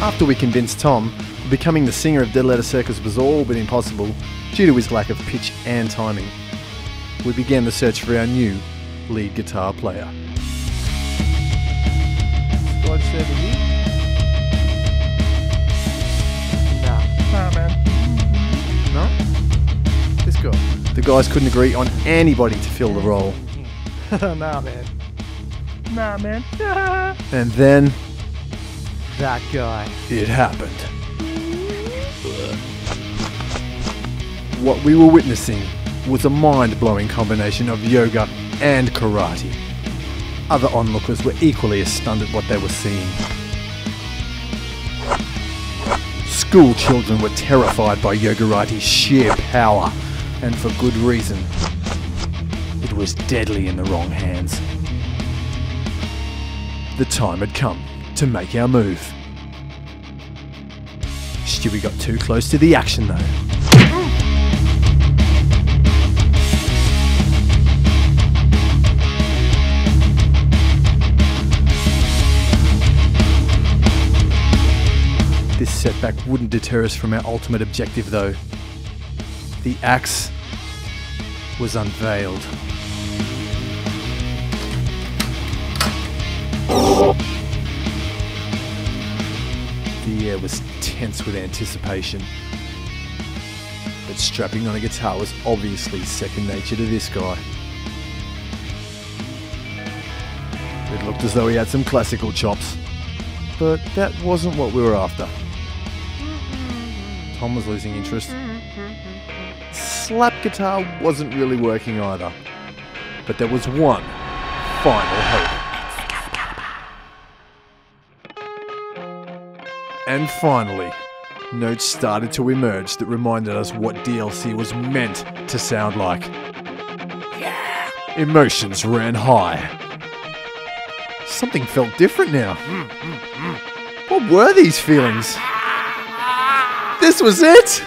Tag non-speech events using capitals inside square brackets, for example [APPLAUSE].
After we convinced Tom, becoming the singer of Dead Letter Circus was all but impossible due to his lack of pitch and timing, we began the search for our new lead guitar player. Squad server here? Nah. Nah, man. No? This guy. The guys couldn't agree on anybody to fill the role. [LAUGHS] nah, man. Nah, man. [LAUGHS] And then that guy. it happened. What we were witnessing was a mind blowing combination of yoga and karate. Other onlookers were equally as stunned at what they were seeing. School children were terrified by Yogarate's sheer power, and for good reason. It was deadly in the wrong hands. The time had come to make our move. Stewie got too close to the action though. This setback wouldn't deter us from our ultimate objective though. The axe was unveiled. The air was tense with anticipation. But strapping on a guitar was obviously second nature to this guy. It looked as though he had some classical chops. But that wasn't what we were after. Tom was losing interest. Slap guitar wasn't really working either. But there was one final hope. And finally, notes started to emerge that reminded us what DLC was meant to sound like. Emotions ran high. Something felt different now. What were these feelings? This was it!